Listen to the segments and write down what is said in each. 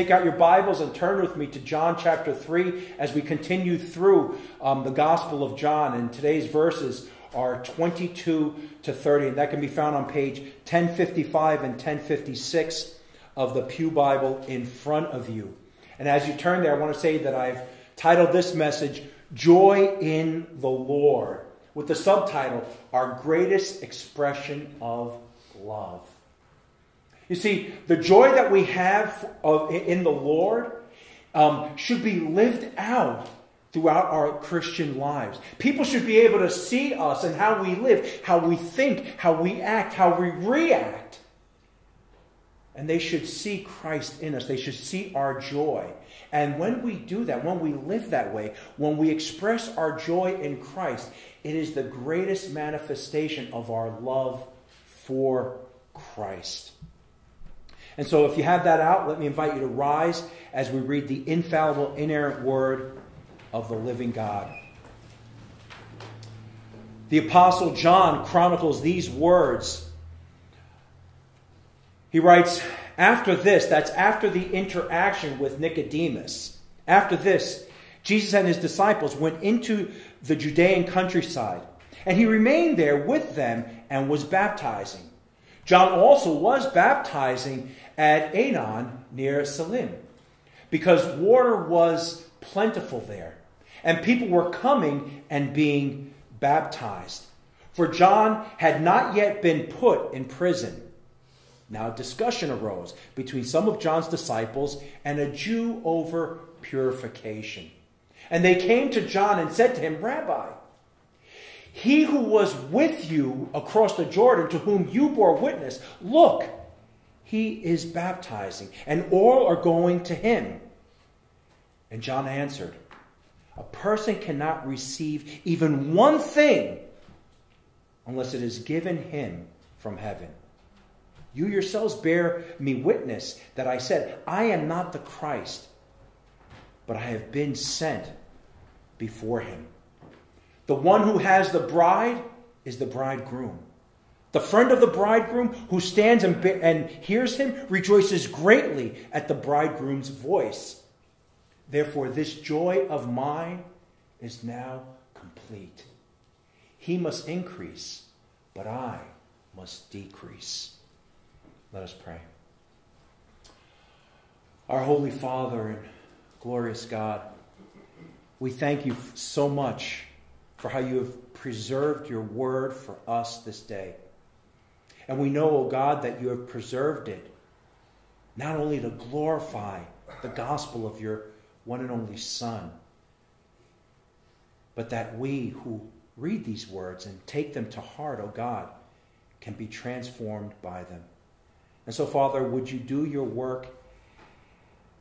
take out your Bibles and turn with me to John chapter 3 as we continue through um, the Gospel of John. And today's verses are 22 to 30, and that can be found on page 1055 and 1056 of the Pew Bible in front of you. And as you turn there, I want to say that I've titled this message, Joy in the Lord, with the subtitle, Our Greatest Expression of Love. You see, the joy that we have of, in the Lord um, should be lived out throughout our Christian lives. People should be able to see us and how we live, how we think, how we act, how we react. And they should see Christ in us. They should see our joy. And when we do that, when we live that way, when we express our joy in Christ, it is the greatest manifestation of our love for Christ. And so, if you have that out, let me invite you to rise as we read the infallible, inerrant word of the living God. The Apostle John chronicles these words. He writes, After this, that's after the interaction with Nicodemus, after this, Jesus and his disciples went into the Judean countryside, and he remained there with them and was baptizing. John also was baptizing at Aenon near Salim because water was plentiful there and people were coming and being baptized. For John had not yet been put in prison. Now, a discussion arose between some of John's disciples and a Jew over purification. And they came to John and said to him, Rabbi, he who was with you across the Jordan, to whom you bore witness, look, he is baptizing, and all are going to him. And John answered, A person cannot receive even one thing unless it is given him from heaven. You yourselves bear me witness that I said, I am not the Christ, but I have been sent before him. The one who has the bride is the bridegroom. The friend of the bridegroom who stands and, and hears him rejoices greatly at the bridegroom's voice. Therefore, this joy of mine is now complete. He must increase, but I must decrease. Let us pray. Our Holy Father and glorious God, we thank you so much for how you have preserved your word for us this day. And we know, O oh God, that you have preserved it not only to glorify the gospel of your one and only Son, but that we who read these words and take them to heart, O oh God, can be transformed by them. And so, Father, would you do your work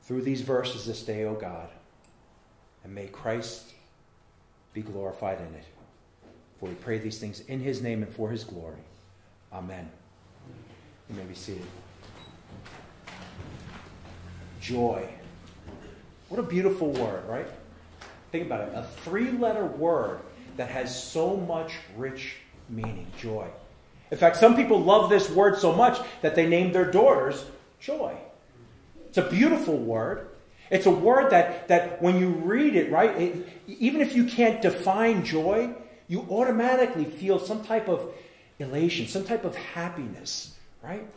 through these verses this day, O oh God? And may Christ be glorified in it. For we pray these things in his name and for his glory. Amen. You may be seated. Joy. What a beautiful word, right? Think about it. A three letter word that has so much rich meaning joy. In fact, some people love this word so much that they named their daughters Joy. It's a beautiful word. It's a word that, that when you read it, right, it, even if you can't define joy, you automatically feel some type of elation, some type of happiness, right?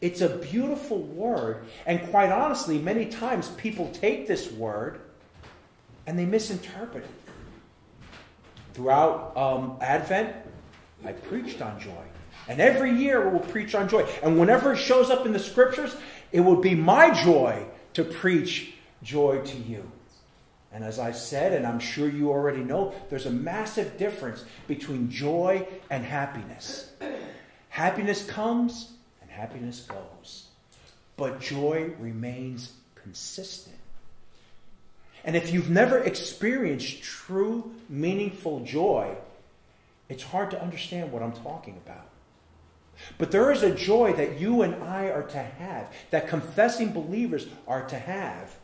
It's a beautiful word. And quite honestly, many times people take this word and they misinterpret it. Throughout um, Advent, I preached on joy. And every year we will preach on joy. And whenever it shows up in the scriptures, it will be my joy to preach joy to you. And as I said, and I'm sure you already know, there's a massive difference between joy and happiness. Happiness comes and happiness goes, but joy remains consistent. And if you've never experienced true, meaningful joy, it's hard to understand what I'm talking about. But there is a joy that you and I are to have, that confessing believers are to have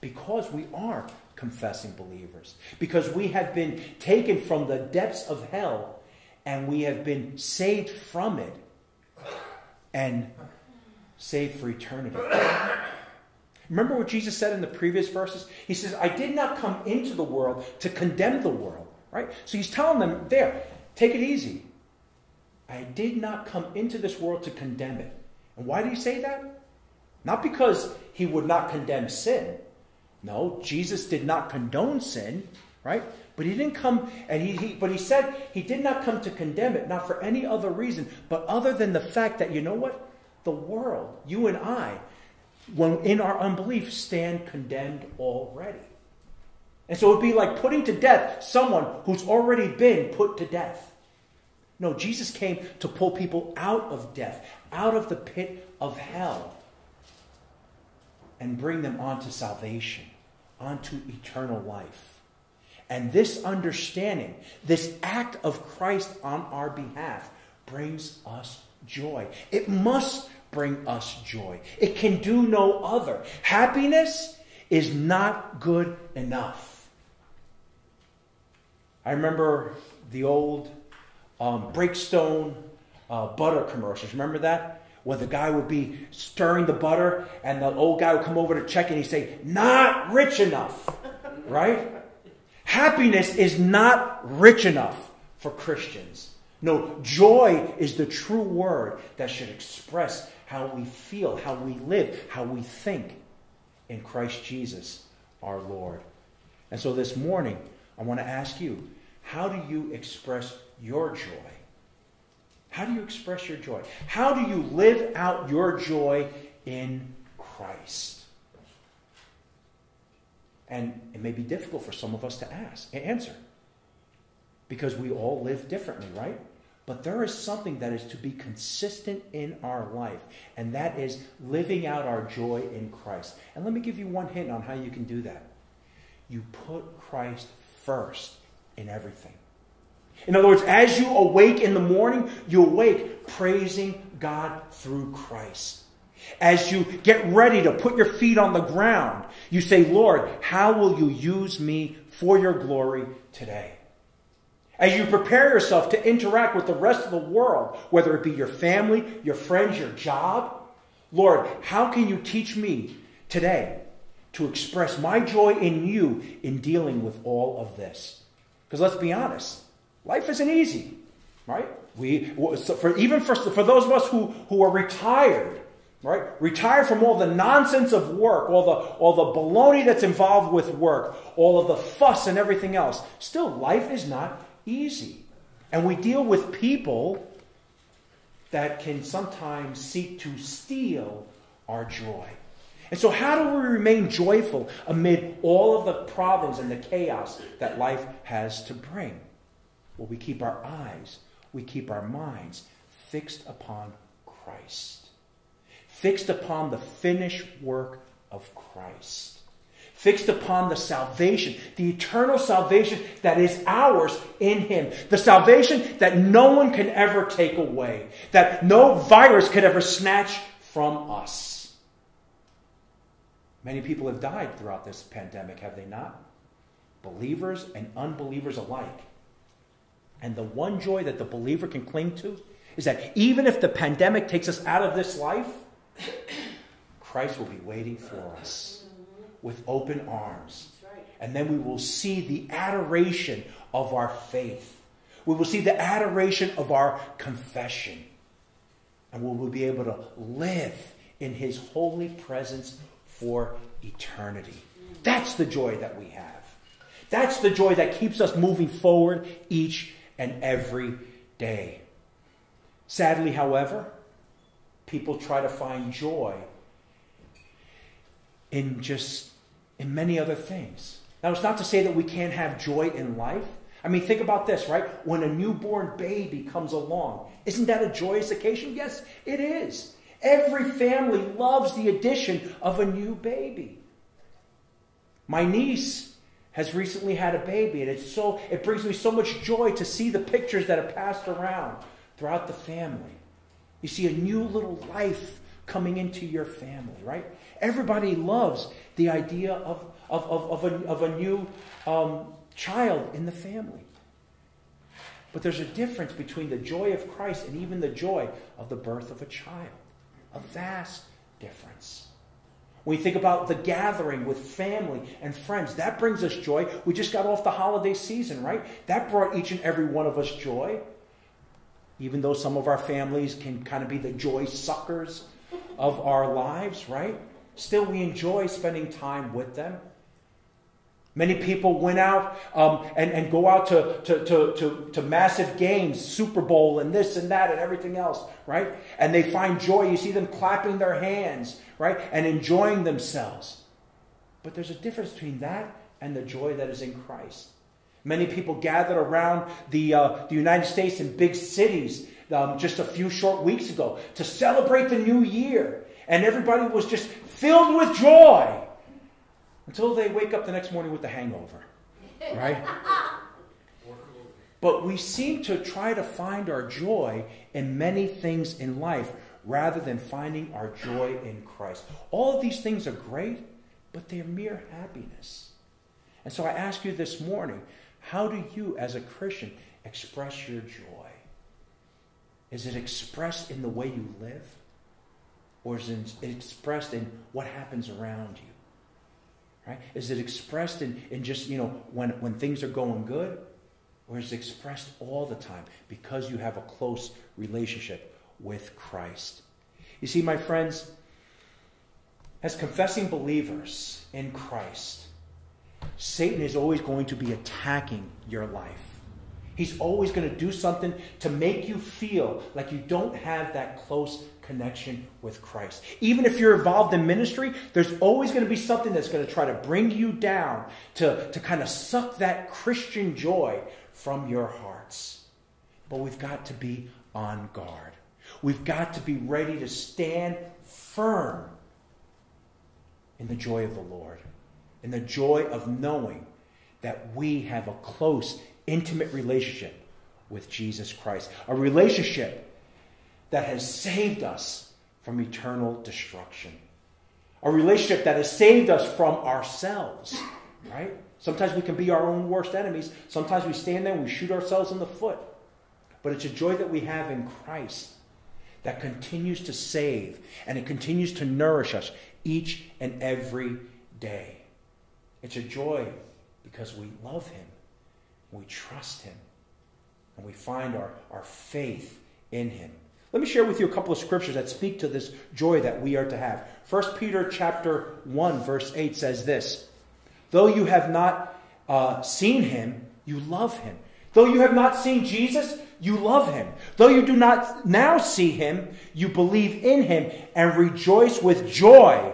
because we are confessing believers, because we have been taken from the depths of hell and we have been saved from it and saved for eternity. Remember what Jesus said in the previous verses? He says, I did not come into the world to condemn the world, right? So he's telling them, there, take it easy. I did not come into this world to condemn it. And why did he say that? Not because he would not condemn sin. No, Jesus did not condone sin, right? But he didn't come, and he, he, but he said he did not come to condemn it, not for any other reason, but other than the fact that, you know what? The world, you and I, when in our unbelief, stand condemned already. And so it would be like putting to death someone who's already been put to death. No, Jesus came to pull people out of death, out of the pit of hell, and bring them onto salvation, onto eternal life. And this understanding, this act of Christ on our behalf, brings us joy. It must bring us joy. It can do no other. Happiness is not good enough. I remember the old um, Breakstone uh, butter commercials. Remember that? Where the guy would be stirring the butter and the old guy would come over to check and he'd say, Not rich enough. Right? Happiness is not rich enough for Christians. No, joy is the true word that should express how we feel, how we live, how we think in Christ Jesus our Lord. And so this morning, I want to ask you how do you express your joy? How do you express your joy? How do you live out your joy in Christ? And it may be difficult for some of us to ask, and answer. Because we all live differently, right? But there is something that is to be consistent in our life, and that is living out our joy in Christ. And let me give you one hint on how you can do that. You put Christ first in everything. In other words, as you awake in the morning, you awake praising God through Christ. As you get ready to put your feet on the ground, you say, Lord, how will you use me for your glory today? As you prepare yourself to interact with the rest of the world, whether it be your family, your friends, your job, Lord, how can you teach me today to express my joy in you in dealing with all of this? Because let's be honest, life isn't easy, right? We, for, even for, for those of us who, who are retired, right? Retired from all the nonsense of work, all the, all the baloney that's involved with work, all of the fuss and everything else. Still, life is not easy. And we deal with people that can sometimes seek to steal our joy. And so, how do we remain joyful amid all of the problems and the chaos that life has to bring? Well, we keep our eyes, we keep our minds fixed upon Christ fixed upon the finished work of Christ, fixed upon the salvation, the eternal salvation that is ours in Him, the salvation that no one can ever take away, that no virus could ever snatch from us. Many people have died throughout this pandemic, have they not? Believers and unbelievers alike. And the one joy that the believer can cling to is that even if the pandemic takes us out of this life, Christ will be waiting for us with open arms. And then we will see the adoration of our faith. We will see the adoration of our confession. And we will be able to live in his holy presence for eternity. That's the joy that we have. That's the joy that keeps us moving forward each and every day. Sadly, however, people try to find joy in just in many other things. Now, it's not to say that we can't have joy in life. I mean, think about this, right? When a newborn baby comes along, isn't that a joyous occasion? Yes, it is. Every family loves the addition of a new baby. My niece has recently had a baby, and it's so it brings me so much joy to see the pictures that are passed around throughout the family. You see a new little life coming into your family, right? Everybody loves the idea of, of, of, of, a, of a new um, child in the family. But there's a difference between the joy of Christ and even the joy of the birth of a child. A vast difference. When think about the gathering with family and friends, that brings us joy. We just got off the holiday season, right? That brought each and every one of us joy. Even though some of our families can kind of be the joy suckers of our lives, right? Still, we enjoy spending time with them. Many people went out um, and, and go out to, to, to, to, to massive games, Super Bowl and this and that and everything else, right? And they find joy. You see them clapping their hands, right? And enjoying themselves. But there's a difference between that and the joy that is in Christ. Many people gathered around the, uh, the United States in big cities um, just a few short weeks ago to celebrate the new year. And everybody was just filled with joy until they wake up the next morning with the hangover, right? but we seem to try to find our joy in many things in life rather than finding our joy in Christ. All of these things are great, but they're mere happiness. And so I ask you this morning how do you, as a Christian, express your joy? Is it expressed in the way you live? Or is it expressed in what happens around you? Right? Is it expressed in, in just, you know, when, when things are going good? Or is it expressed all the time because you have a close relationship with Christ? You see, my friends, as confessing believers in Christ, Satan is always going to be attacking your life. He's always going to do something to make you feel like you don't have that close connection with Christ. Even if you're involved in ministry, there's always going to be something that's going to try to bring you down, to, to kind of suck that Christian joy from your hearts. But we've got to be on guard. We've got to be ready to stand firm in the joy of the Lord, in the joy of knowing that we have a close, intimate relationship with Jesus Christ. A relationship that has saved us from eternal destruction. A relationship that has saved us from ourselves, right? Sometimes we can be our own worst enemies. Sometimes we stand there and we shoot ourselves in the foot. But it's a joy that we have in Christ that continues to save and it continues to nourish us each and every day. It's a joy because we love Him, we trust Him, and we find our, our faith in Him. Let me share with you a couple of scriptures that speak to this joy that we are to have. 1 Peter chapter 1 verse 8 says this, Though you have not uh, seen him, you love him. Though you have not seen Jesus, you love him. Though you do not now see him, you believe in him and rejoice with joy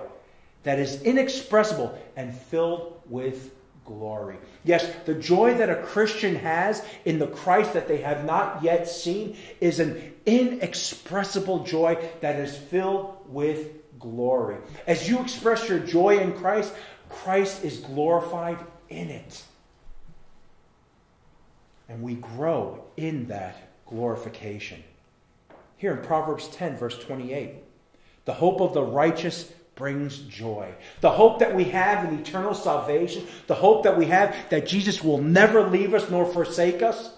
that is inexpressible and filled with glory. Yes, the joy that a Christian has in the Christ that they have not yet seen is an inexpressible joy that is filled with glory. As you express your joy in Christ, Christ is glorified in it. And we grow in that glorification. Here in Proverbs 10, verse 28, the hope of the righteous brings joy. The hope that we have in eternal salvation, the hope that we have that Jesus will never leave us nor forsake us,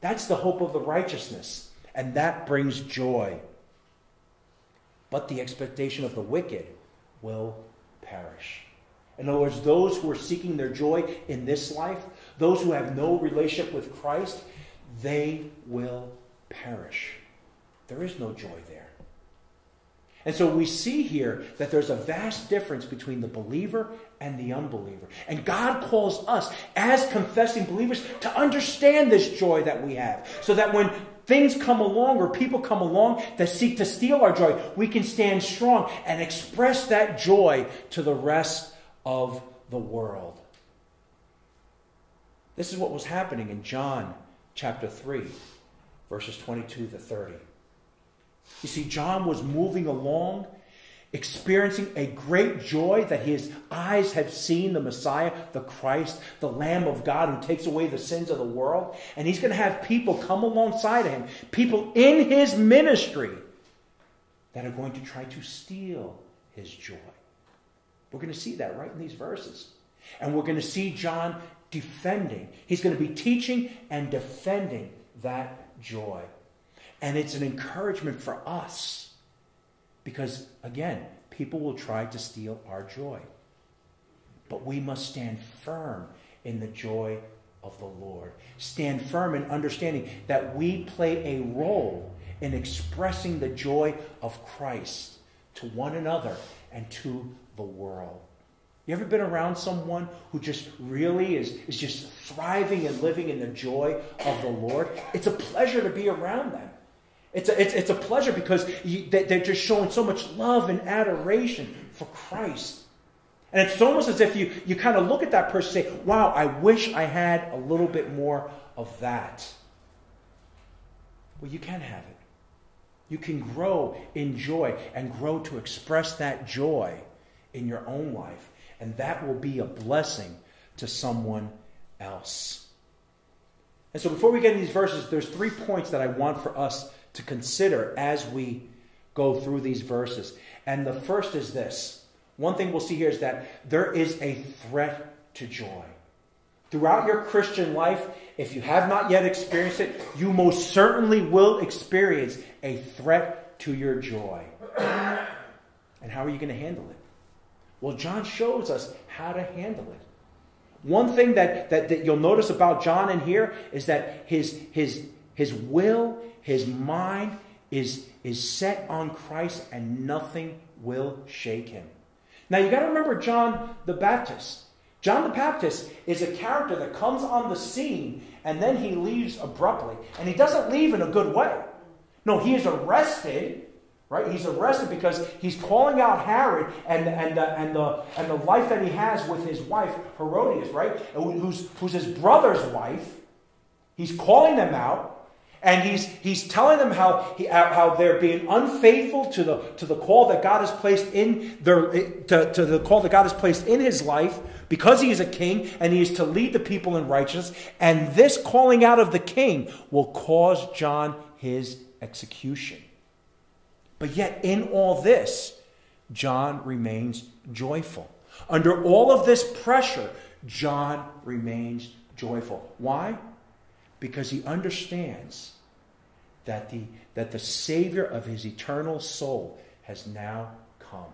that's the hope of the righteousness. And that brings joy. But the expectation of the wicked will perish. In other words, those who are seeking their joy in this life, those who have no relationship with Christ, they will perish. There is no joy there. And so we see here that there's a vast difference between the believer and the unbeliever. And God calls us, as confessing believers, to understand this joy that we have. So that when things come along or people come along that seek to steal our joy, we can stand strong and express that joy to the rest of the world. This is what was happening in John chapter 3, verses 22 to 30. You see, John was moving along, experiencing a great joy that his eyes have seen the Messiah, the Christ, the Lamb of God who takes away the sins of the world. And he's going to have people come alongside of him, people in his ministry that are going to try to steal his joy. We're going to see that right in these verses. And we're going to see John defending. He's going to be teaching and defending that joy. And it's an encouragement for us. Because, again, people will try to steal our joy. But we must stand firm in the joy of the Lord. Stand firm in understanding that we play a role in expressing the joy of Christ to one another and to the world. You ever been around someone who just really is, is just thriving and living in the joy of the Lord? It's a pleasure to be around them. It's a, it's, it's a pleasure because you, they're just showing so much love and adoration for Christ. And it's almost as if you, you kind of look at that person and say, wow, I wish I had a little bit more of that. Well, you can have it. You can grow in joy and grow to express that joy in your own life. And that will be a blessing to someone else. And so before we get into these verses, there's three points that I want for us to consider as we go through these verses. And the first is this. One thing we'll see here is that there is a threat to joy. Throughout your Christian life, if you have not yet experienced it, you most certainly will experience a threat to your joy. And how are you going to handle it? Well, John shows us how to handle it. One thing that, that, that you'll notice about John in here is that his, his, his will, his mind is, is set on Christ and nothing will shake him. Now you got to remember John the Baptist. John the Baptist is a character that comes on the scene and then he leaves abruptly. And he doesn't leave in a good way. No, he is arrested Right? He's arrested because he's calling out Herod and, and, uh, and, the, and the life that he has with his wife, Herodias, right? Who's, who's his brother's wife. He's calling them out. And he's, he's telling them how, he, uh, how they're being unfaithful to the, to the call that God has placed in their, to, to the call that God has placed in his life because he is a king and he is to lead the people in righteousness. And this calling out of the king will cause John his execution. But yet, in all this, John remains joyful. Under all of this pressure, John remains joyful. Why? Because he understands that the, that the Savior of his eternal soul has now come.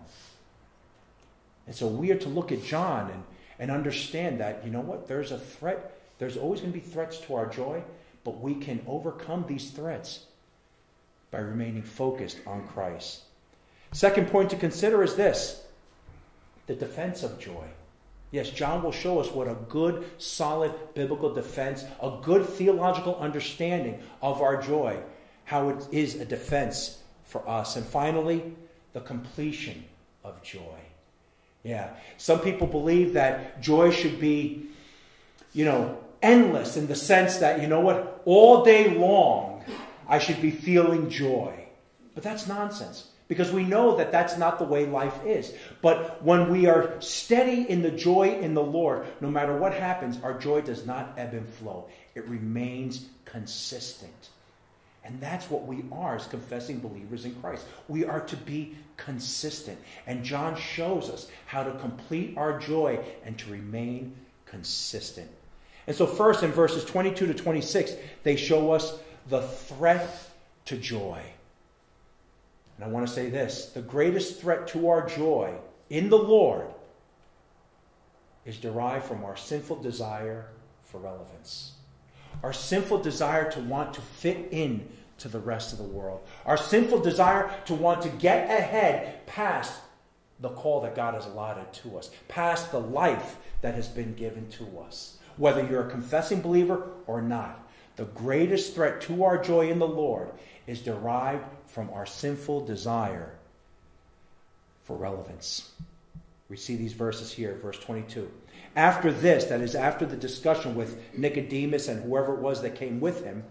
And so we are to look at John and, and understand that, you know what, there's a threat. There's always going to be threats to our joy, but we can overcome these threats by remaining focused on Christ. Second point to consider is this the defense of joy. Yes, John will show us what a good, solid biblical defense, a good theological understanding of our joy, how it is a defense for us. And finally, the completion of joy. Yeah, some people believe that joy should be, you know, endless in the sense that, you know what, all day long I should be feeling joy. But that's nonsense because we know that that's not the way life is. But when we are steady in the joy in the Lord, no matter what happens, our joy does not ebb and flow, it remains consistent. And that's what we are as confessing believers in Christ. We are to be consistent. And John shows us how to complete our joy and to remain consistent. And so, first in verses 22 to 26, they show us the threat to joy. And I want to say this the greatest threat to our joy in the Lord is derived from our sinful desire for relevance. Our sinful desire to want to fit in to the rest of the world. Our sinful desire to want to get ahead past the call that God has allotted to us, past the life that has been given to us, whether you're a confessing believer or not. The greatest threat to our joy in the Lord is derived from our sinful desire for relevance. We see these verses here, verse 22. After this, that is, after the discussion with Nicodemus and whoever it was that came with him,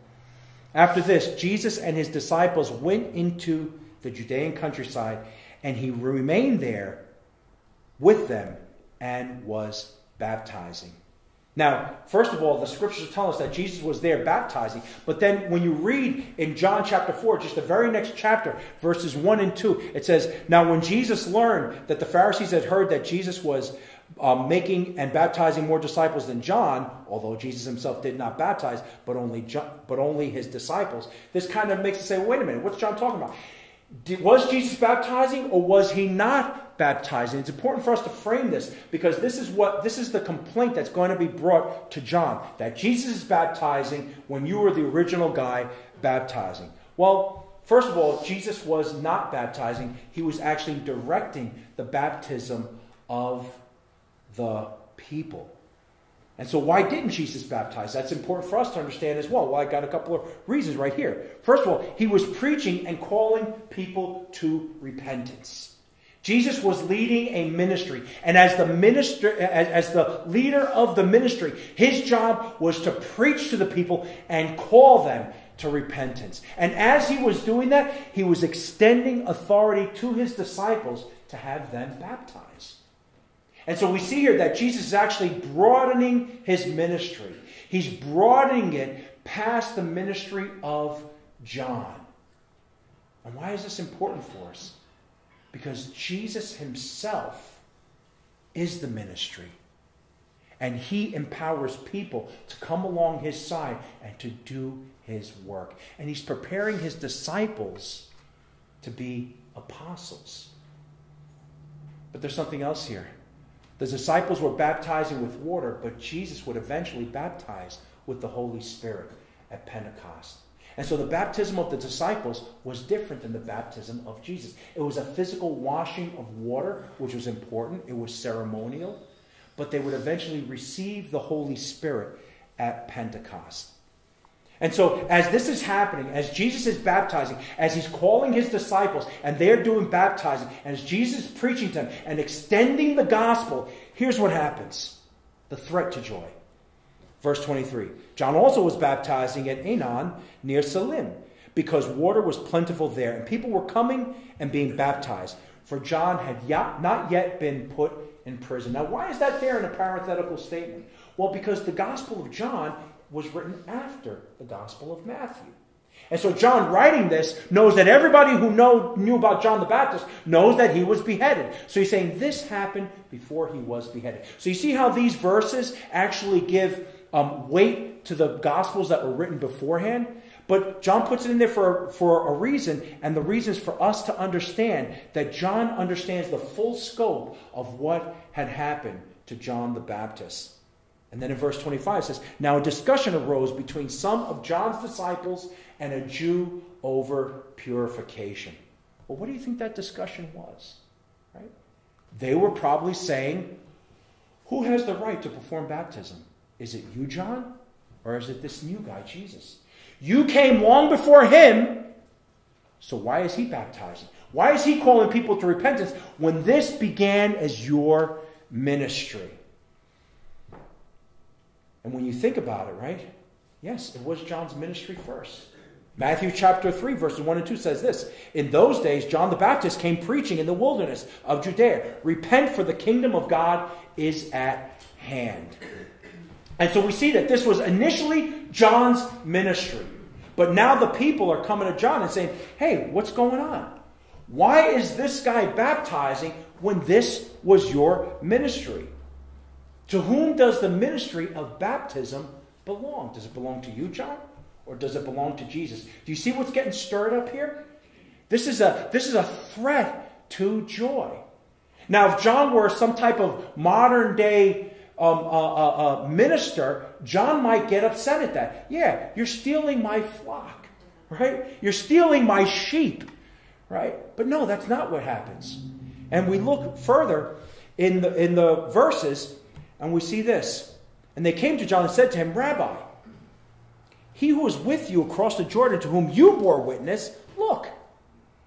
after this, Jesus and his disciples went into the Judean countryside, and he remained there with them and was baptizing. Now, first of all, the scriptures tell us that Jesus was there baptizing. But then when you read in John chapter 4, just the very next chapter, verses 1 and 2, it says, Now when Jesus learned that the Pharisees had heard that Jesus was um, making and baptizing more disciples than John, although Jesus himself did not baptize, but only, John, but only his disciples, this kind of makes us say, wait a minute, what's John talking about? Did, was Jesus baptizing or was he not baptizing. It's important for us to frame this because this is what this is the complaint that's going to be brought to John that Jesus is baptizing when you were the original guy baptizing. Well, first of all, Jesus was not baptizing, he was actually directing the baptism of the people. And so, why didn't Jesus baptize? That's important for us to understand as well. Well, I got a couple of reasons right here. First of all, he was preaching and calling people to repentance. Jesus was leading a ministry, and as the minister, as, as the leader of the ministry, his job was to preach to the people and call them to repentance. And as he was doing that, he was extending authority to his disciples to have them baptized. And so we see here that Jesus is actually broadening his ministry. He's broadening it past the ministry of John. And why is this important for us? Because Jesus himself is the ministry. And he empowers people to come along his side and to do his work. And he's preparing his disciples to be apostles. But there's something else here. The disciples were baptizing with water, but Jesus would eventually baptize with the Holy Spirit at Pentecost. And so the baptism of the disciples was different than the baptism of Jesus. It was a physical washing of water, which was important, it was ceremonial, but they would eventually receive the Holy Spirit at Pentecost. And so, as this is happening, as Jesus is baptizing, as he's calling his disciples, and they're doing baptizing, as Jesus is preaching to them and extending the gospel, here's what happens the threat to joy. Verse 23 John also was baptizing at Aenon near Salim, because water was plentiful there, and people were coming and being baptized, for John had not yet been put in prison. Now, why is that there in a parenthetical statement? Well, because the Gospel of John was written after the Gospel of Matthew. And so John writing this knows that everybody who know, knew about John the Baptist knows that he was beheaded. So he's saying this happened before he was beheaded. So you see how these verses actually give um, weight to the Gospels that were written beforehand? But John puts it in there for, for a reason, and the reason is for us to understand that John understands the full scope of what had happened to John the Baptist. And then in verse 25 it says, Now a discussion arose between some of John's disciples and a Jew over purification. Well, what do you think that discussion was? Right? They were probably saying, Who has the right to perform baptism? Is it you, John? Or is it this new guy, Jesus? You came long before him, so why is he baptizing? Why is he calling people to repentance when this began as your ministry? And when you think about it, right? Yes, it was John's ministry first. Matthew chapter 3, verses 1 and 2 says this In those days, John the Baptist came preaching in the wilderness of Judea Repent, for the kingdom of God is at hand. And so we see that this was initially John's ministry. But now the people are coming to John and saying, Hey, what's going on? Why is this guy baptizing when this was your ministry? To whom does the ministry of baptism belong? Does it belong to you, John? Or does it belong to Jesus? Do you see what's getting stirred up here? This is a, this is a threat to joy. Now, if John were some type of modern day um, uh, uh, uh, minister, John might get upset at that. Yeah, you're stealing my flock, right? You're stealing my sheep, right? But no, that's not what happens. And we look further in the, in the verses, and we see this. And they came to John and said to him, Rabbi, he who was with you across the Jordan, to whom you bore witness, look,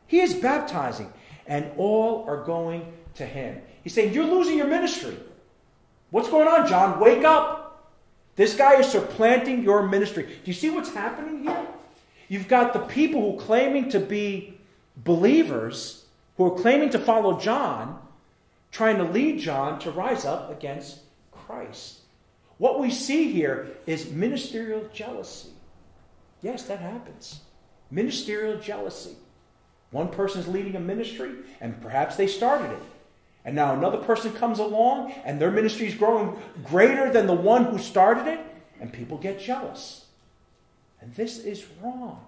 he is baptizing, and all are going to him. He's saying, You're losing your ministry. What's going on, John? Wake up. This guy is supplanting your ministry. Do you see what's happening here? You've got the people who are claiming to be believers, who are claiming to follow John, trying to lead John to rise up against Christ. What we see here is ministerial jealousy. Yes, that happens. Ministerial jealousy. One person is leading a ministry, and perhaps they started it. And now another person comes along, and their ministry is growing greater than the one who started it, and people get jealous. And this is wrong.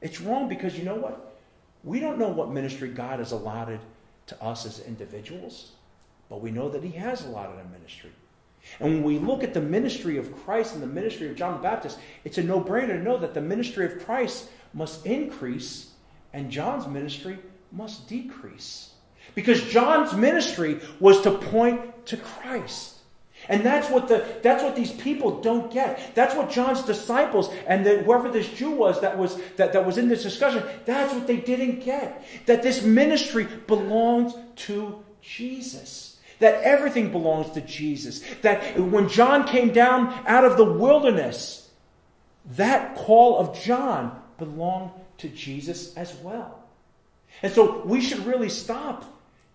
It's wrong because you know what? We don't know what ministry God has allotted to us as individuals, but we know that he has allotted a ministry. And when we look at the ministry of Christ and the ministry of John the Baptist, it's a no brainer to know that the ministry of Christ must increase and John's ministry must decrease. Because John's ministry was to point to Christ. And that's what the that's what these people don't get. That's what John's disciples and the, whoever this Jew was that was that, that was in this discussion, that's what they didn't get. That this ministry belongs to Jesus. That everything belongs to Jesus. That when John came down out of the wilderness, that call of John belonged to Jesus as well. And so we should really stop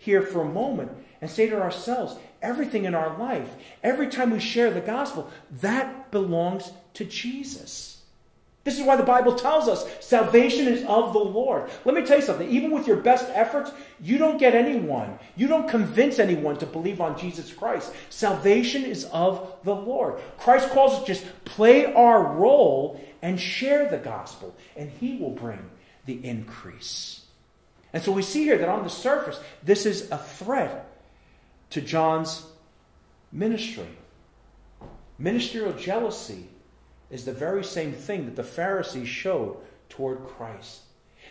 here for a moment and say to ourselves, everything in our life, every time we share the gospel, that belongs to Jesus. This is why the Bible tells us salvation is of the Lord. Let me tell you something. Even with your best efforts, you don't get anyone, you don't convince anyone to believe on Jesus Christ. Salvation is of the Lord. Christ calls us just play our role and share the gospel, and He will bring the increase. And so we see here that on the surface, this is a threat to John's ministry. Ministerial jealousy is the very same thing that the Pharisees showed toward Christ.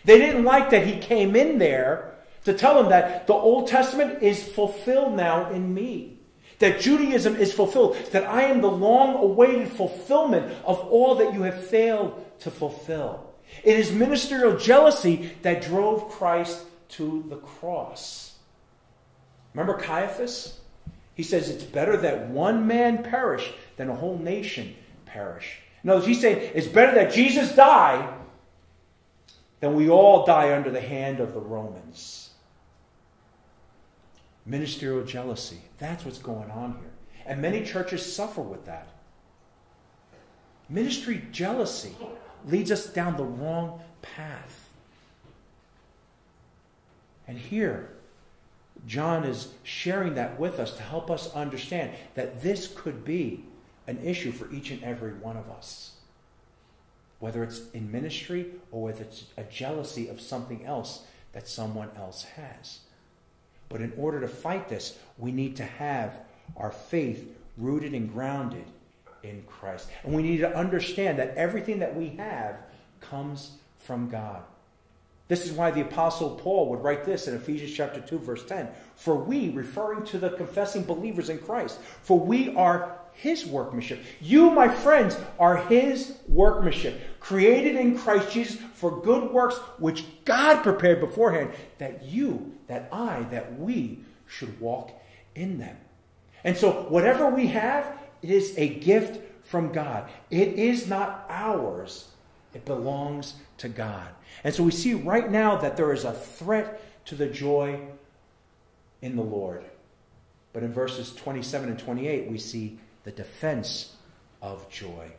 They didn't like that he came in there to tell them that the Old Testament is fulfilled now in me. That Judaism is fulfilled. That I am the long awaited fulfillment of all that you have failed to fulfill. It is ministerial jealousy that drove Christ to the cross. Remember Caiaphas? He says it's better that one man perish than a whole nation perish. No, he's saying it's better that Jesus die than we all die under the hand of the Romans. Ministerial jealousy. That's what's going on here. And many churches suffer with that. Ministry jealousy leads us down the wrong path. And here, John is sharing that with us to help us understand that this could be an issue for each and every one of us. Whether it's in ministry or whether it's a jealousy of something else that someone else has. But in order to fight this, we need to have our faith rooted and grounded in Christ. And we need to understand that everything that we have comes from God. This is why the Apostle Paul would write this in Ephesians chapter 2, verse 10. For we, referring to the confessing believers in Christ, for we are his workmanship. You, my friends, are his workmanship, created in Christ Jesus for good works which God prepared beforehand, that you, that I, that we should walk in them. And so, whatever we have, it is a gift from God. It is not ours, it belongs to God. And so we see right now that there is a threat to the joy in the Lord. But in verses 27 and 28, we see the defense of joy.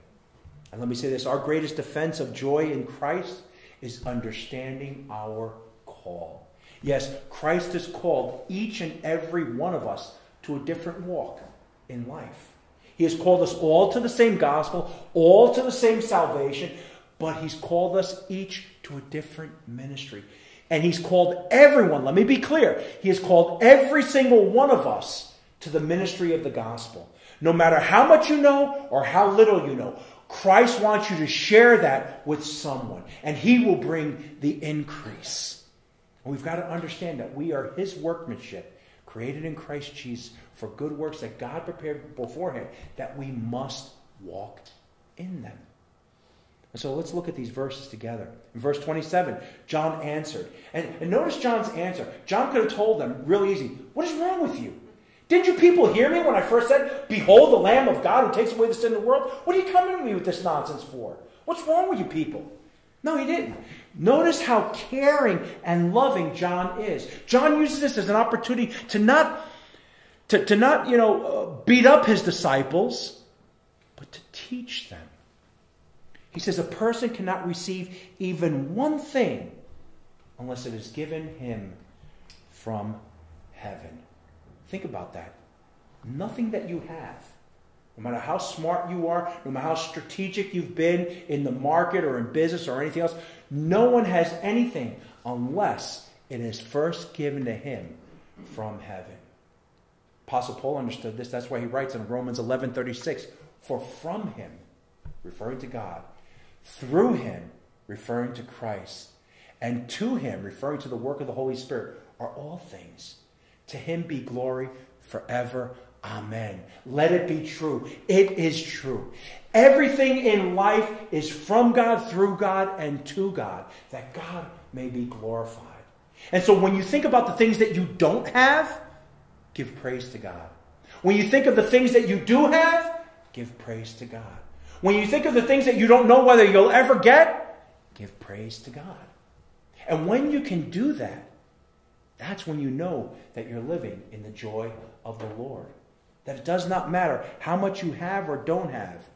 And let me say this our greatest defense of joy in Christ is understanding our call. Yes, Christ has called each and every one of us to a different walk in life. He has called us all to the same gospel, all to the same salvation, but He's called us each to a different ministry. And He's called everyone, let me be clear, He has called every single one of us to the ministry of the gospel. No matter how much you know or how little you know, Christ wants you to share that with someone, and He will bring the increase. And we've got to understand that we are His workmanship, created in Christ Jesus for good works that God prepared beforehand, that we must walk in them. And so let's look at these verses together. In verse 27, John answered. And, and notice John's answer. John could have told them real easy, What is wrong with you? Didn't you people hear me when I first said, Behold the Lamb of God who takes away the sin of the world? What are you coming to me with this nonsense for? What's wrong with you people? No, he didn't. Notice how caring and loving John is. John uses this as an opportunity to not, to, to not you know, uh, beat up his disciples, but to teach them. He says a person cannot receive even one thing unless it is given him from heaven. Think about that. Nothing that you have, no matter how smart you are, no matter how strategic you've been in the market or in business or anything else, no one has anything unless it is first given to him from heaven. Apostle Paul understood this. That's why he writes in Romans 11:36, "For from him, referring to God, through him, referring to Christ, and to him, referring to the work of the Holy Spirit, are all things. To him be glory forever. Amen. Let it be true. It is true. Everything in life is from God, through God, and to God, that God may be glorified. And so when you think about the things that you don't have, give praise to God. When you think of the things that you do have, give praise to God. When you think of the things that you don't know whether you'll ever get, give praise to God. And when you can do that, that's when you know that you're living in the joy of the Lord. That it does not matter how much you have or don't have,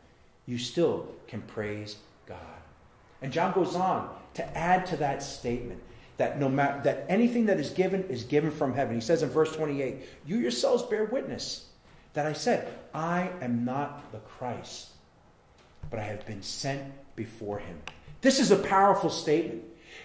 you still can praise God. And John goes on to add to that statement that no matter that anything that is given is given from heaven. He says in verse 28, "You yourselves bear witness that I said, I am not the Christ, but I have been sent before him." This is a powerful statement.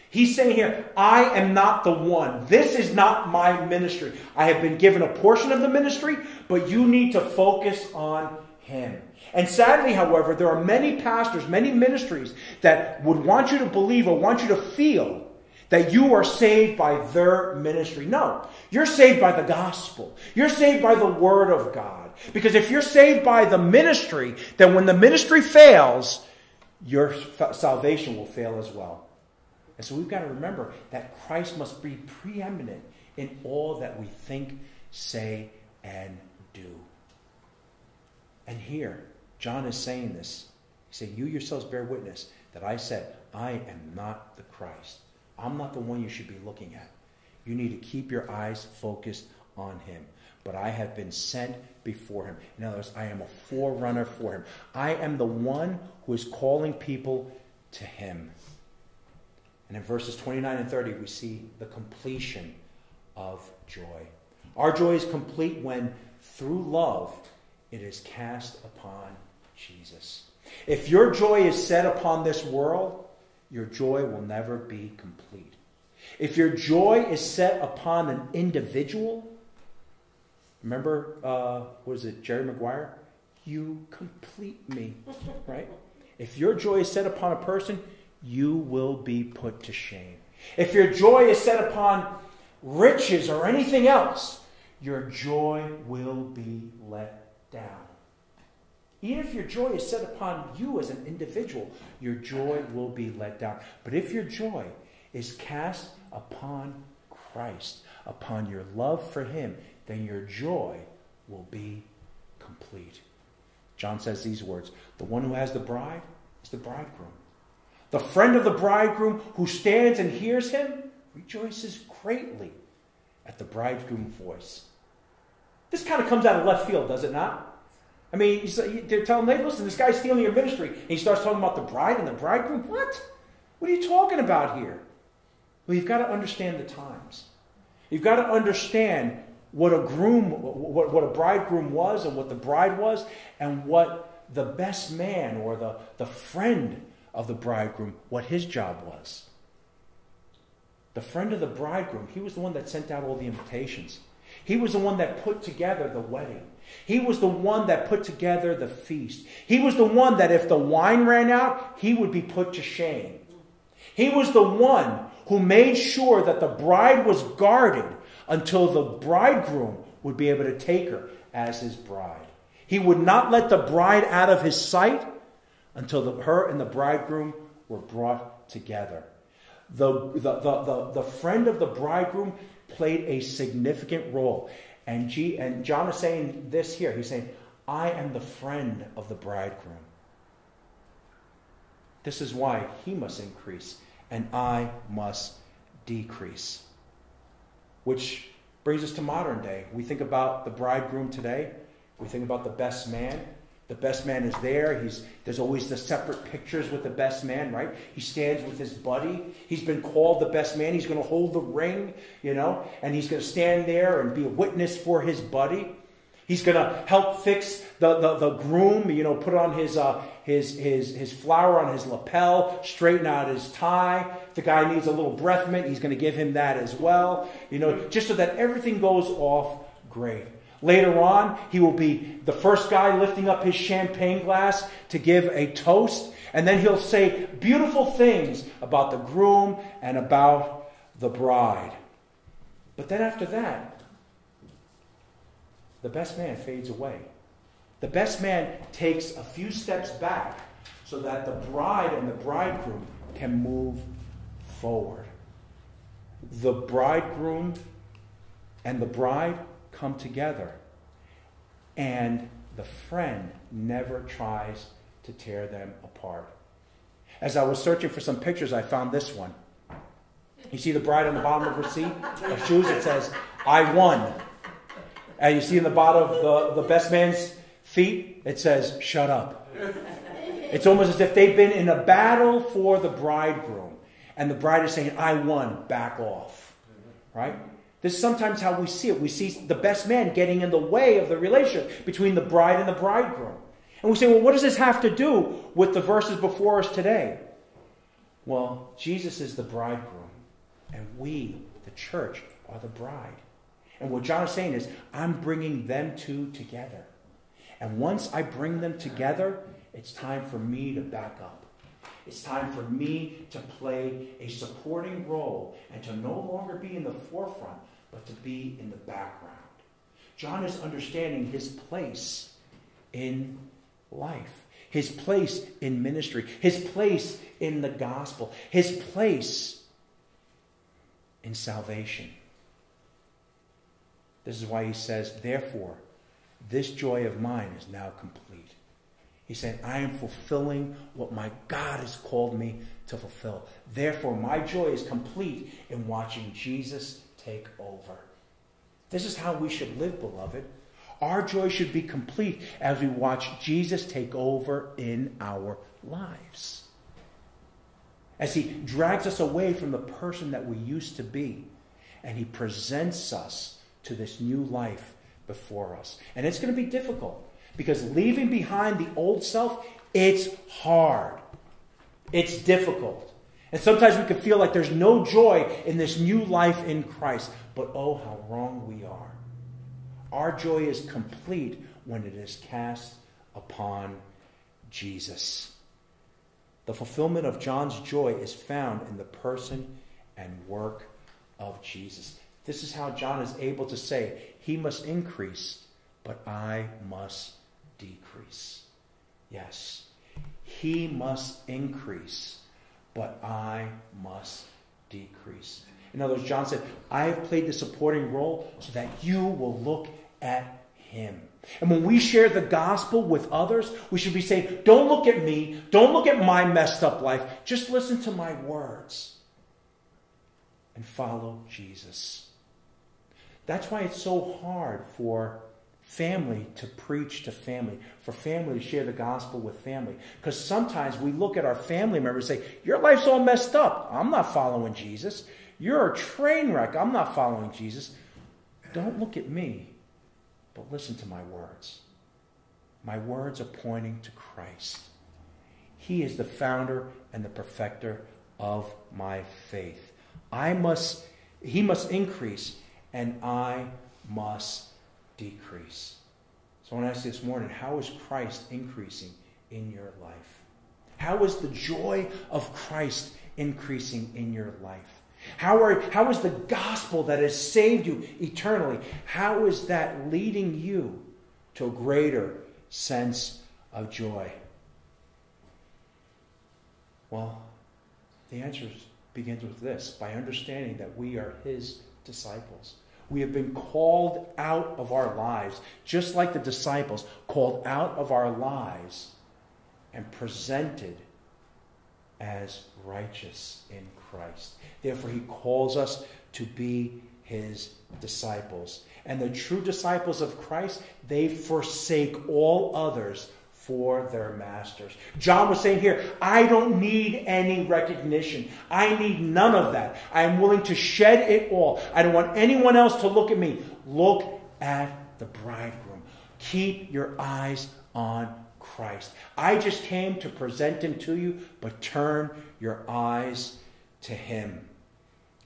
He's saying here, I am not the one. This is not my ministry. I have been given a portion of the ministry, but you need to focus on him. And sadly, however, there are many pastors, many ministries that would want you to believe or want you to feel that you are saved by their ministry. No, you're saved by the gospel. You're saved by the word of God. Because if you're saved by the ministry, then when the ministry fails, your salvation will fail as well. And so we've got to remember that Christ must be preeminent in all that we think, say, and do. And here, John is saying this. He said, You yourselves bear witness that I said, I am not the Christ. I'm not the one you should be looking at. You need to keep your eyes focused on him. But I have been sent before him. In other words, I am a forerunner for him. I am the one who is calling people to him. And in verses 29 and 30, we see the completion of joy. Our joy is complete when, through love, it is cast upon Jesus. If your joy is set upon this world, your joy will never be complete. If your joy is set upon an individual, remember, uh, was it Jerry Maguire? You complete me, right? If your joy is set upon a person, you will be put to shame. If your joy is set upon riches or anything else, your joy will be let down. Even if your joy is set upon you as an individual, your joy will be let down. But if your joy is cast upon Christ, upon your love for Him, then your joy will be complete. John says these words The one who has the bride is the bridegroom. The friend of the bridegroom who stands and hears him rejoices greatly at the bridegroom's voice. This kind of comes out of left field, does it not? I mean, they're telling him, hey, listen, this guy's stealing your ministry. And he starts talking about the bride and the bridegroom. What? What are you talking about here? Well, you've got to understand the times. You've got to understand what a groom, what, what a bridegroom was and what the bride was, and what the best man or the, the friend of the bridegroom, what his job was. The friend of the bridegroom, he was the one that sent out all the invitations. He was the one that put together the wedding. He was the one that put together the feast. He was the one that if the wine ran out, he would be put to shame. He was the one who made sure that the bride was guarded until the bridegroom would be able to take her as his bride. He would not let the bride out of his sight until the, her and the bridegroom were brought together. The, the, the, the, the friend of the bridegroom played a significant role. And, G, and John is saying this here. He's saying, I am the friend of the bridegroom. This is why he must increase and I must decrease. Which brings us to modern day. We think about the bridegroom today, we think about the best man. The best man is there. He's, there's always the separate pictures with the best man, right? He stands with his buddy. He's been called the best man. He's going to hold the ring, you know, and he's going to stand there and be a witness for his buddy. He's going to help fix the, the, the, groom, you know, put on his, uh, his, his, his flower on his lapel, straighten out his tie. The guy needs a little breath mint, he's going to give him that as well, you know, just so that everything goes off great. Later on, he will be the first guy lifting up his champagne glass to give a toast. And then he'll say beautiful things about the groom and about the bride. But then after that, the best man fades away. The best man takes a few steps back so that the bride and the bridegroom can move forward. The bridegroom and the bride come together. And the friend never tries to tear them apart. As I was searching for some pictures, I found this one. You see the bride on the bottom of her seat, of shoes, it says, I won. And you see in the bottom of the, the best man's feet, it says, shut up. It's almost as if they've been in a battle for the bridegroom. And the bride is saying, I won, back off. Right? This is sometimes how we see it. We see the best man getting in the way of the relationship between the bride and the bridegroom. And we say, well, what does this have to do with the verses before us today? Well, Jesus is the bridegroom, and we, the church, are the bride. And what John is saying is, I'm bringing them two together. And once I bring them together, it's time for me to back up. It's time for me to play a supporting role and to no longer be in the forefront, but to be in the background. John is understanding his place in life, his place in ministry, his place in the gospel, his place in salvation. This is why he says, Therefore, this joy of mine is now complete. He said, I am fulfilling what my God has called me to fulfill. Therefore, my joy is complete in watching Jesus take over. This is how we should live, beloved. Our joy should be complete as we watch Jesus take over in our lives. As he drags us away from the person that we used to be, and he presents us to this new life before us. And it's going to be difficult because leaving behind the old self, it's hard. It's difficult. And sometimes we can feel like there's no joy in this new life in Christ. But oh, how wrong we are. Our joy is complete when it is cast upon Jesus. The fulfillment of John's joy is found in the person and work of Jesus. This is how John is able to say, He must increase, but I must decrease. Yes, He must increase but I must decrease. In other words, John said, I have played the supporting role so that you will look at him. And when we share the gospel with others, we should be saying, Don't look at me. Don't look at my messed up life. Just listen to my words and follow Jesus. That's why it's so hard for family to preach to family, for family to share the gospel with family. Because sometimes we look at our family members and say, Your life's all messed up. I'm not following Jesus. You're a train wreck. I'm not following Jesus. Don't look at me, but listen to my words. My words are pointing to Christ. He is the founder and the perfecter of my faith. I must, he must increase, and I must decrease. So I want to ask you this morning how is Christ increasing in your life? How is the joy of Christ increasing in your life? How, are, how is the gospel that has saved you eternally, how is that leading you to a greater sense of joy? Well, the answer begins with this by understanding that we are his disciples. We have been called out of our lives, just like the disciples, called out of our lives and presented as righteous in Christ. Therefore, he calls us to be his disciples. And the true disciples of Christ, they forsake all others for their masters. John was saying here, I don't need any recognition. I need none of that. I am willing to shed it all. I don't want anyone else to look at me. Look at the bridegroom. Keep your eyes on Christ. I just came to present him to you, but turn your eyes to him.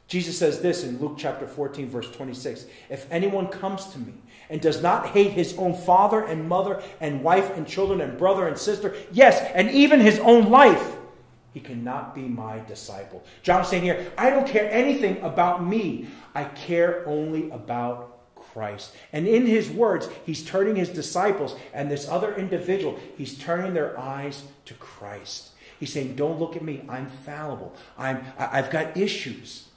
Jesus says this in Luke chapter 14, verse 26 If anyone comes to me and does not hate his own father and mother and wife and children and brother and sister, yes, and even his own life, he cannot be my disciple. John is saying here, I don't care anything about me. I care only about Christ. And in his words, he's turning his disciples and this other individual, he's turning their eyes to Christ. He's saying, Don't look at me. I'm fallible. I'm, I've got issues.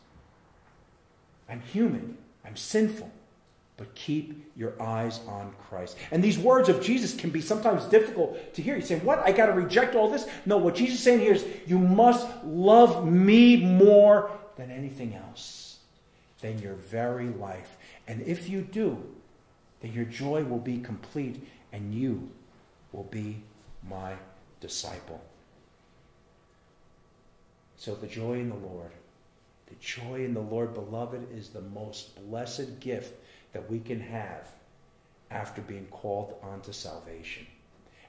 I'm human. I'm sinful but keep your eyes on Christ. And these words of Jesus can be sometimes difficult to hear. You say, What? I got to reject all this? No, what Jesus is saying here is, You must love me more than anything else, than your very life. And if you do, then your joy will be complete and you will be my disciple. So the joy in the Lord, the joy in the Lord, beloved, is the most blessed gift that we can have after being called onto salvation.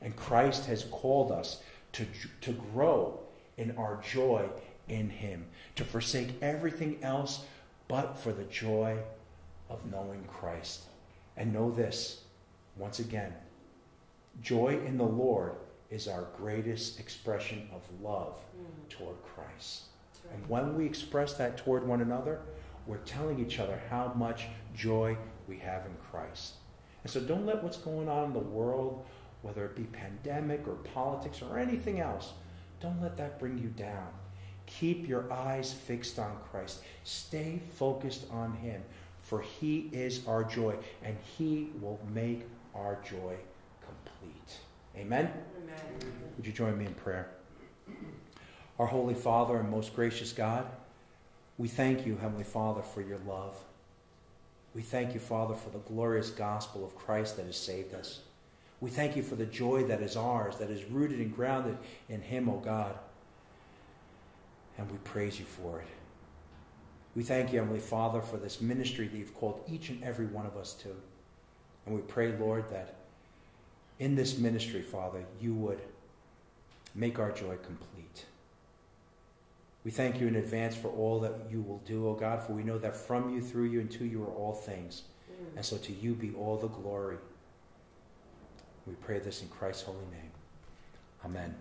And Christ has called us to, to grow in our joy in Him, to forsake everything else but for the joy of knowing Christ. And know this, once again, joy in the Lord is our greatest expression of love mm. toward Christ. Right. And when we express that toward one another, we're telling each other how much joy we have in Christ. And so don't let what's going on in the world, whether it be pandemic or politics or anything else, don't let that bring you down. Keep your eyes fixed on Christ. Stay focused on Him, for He is our joy, and He will make our joy complete. Amen? Amen. Would you join me in prayer? Our Holy Father and most gracious God, we thank you, Heavenly Father, for your love. We thank you, Father, for the glorious gospel of Christ that has saved us. We thank you for the joy that is ours, that is rooted and grounded in Him, O God. And we praise you for it. We thank you, Heavenly Father, for this ministry that you've called each and every one of us to. And we pray, Lord, that in this ministry, Father, you would make our joy complete. We thank you in advance for all that you will do, O God, for we know that from you, through you, and to you are all things. Mm. And so to you be all the glory. We pray this in Christ's holy name. Amen.